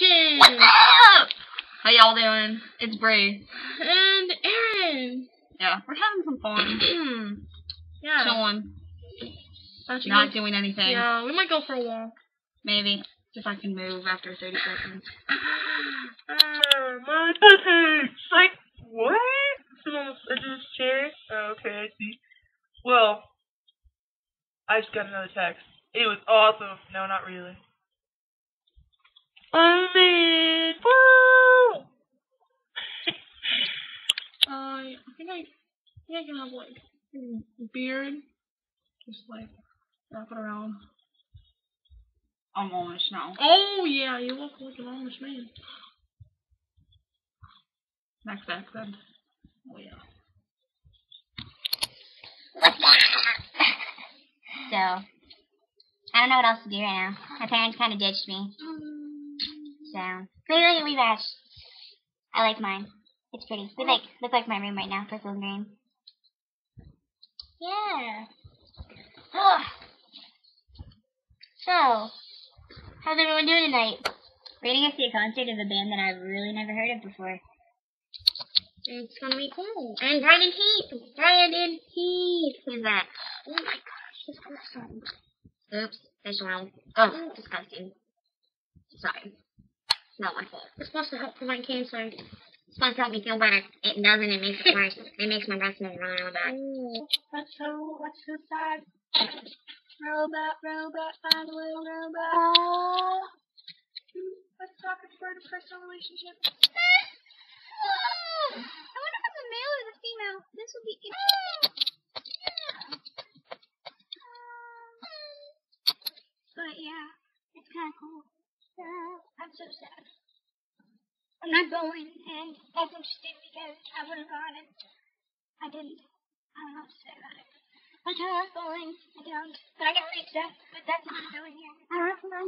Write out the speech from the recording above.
Reaction! How y'all doing? It's Bre. And Erin! Yeah, we're having some fun. yeah. Chilling. Why don't you Not go- doing anything. Yeah, we might go for a walk. Maybe. If I can move after 30 seconds. Uh, my butt hurts. Like, what? Someone was under this chair? Oh, okay, I see. Well, I just got another text. It was awesome. No, not really. I'm in. Woo! uh, I think I, I think I can have like a beard, just like wrap it around. I'm almost now. Oh yeah, you look like an Amish man. Next accent. Oh yeah. So, I don't know what else to do right now. My parents kind of ditched me. So, clearly we match. I like mine. It's pretty. Look like look like my room right now, purple and green. Yeah. Ugh. So, how's everyone doing tonight? We're gonna go see a concert of a band that I've really never heard of before. It's gonna be cool. And Brandon Heath. Brandon Heath. Who's that? Oh my gosh, he's awesome. Oops, wrong. Oh, disgusting. Sorry. It's not my fault. It's supposed to help prevent cancer. It's supposed to help me feel better. It doesn't, it makes it worse. it makes my breath smell really, really bad. What's so, what's so sad? Robot, robot, find a little robot. Let's talk about a personal relationship. I wonder if it's a male or the female. This would be. But yeah, it's kind of cool. Uh, I'm so sad. I'm not going, and that's interesting because I would have gone and I didn't. I don't know what to say about it. I'm not going. I don't. But I got mixed up. But that's not going here. I don't know.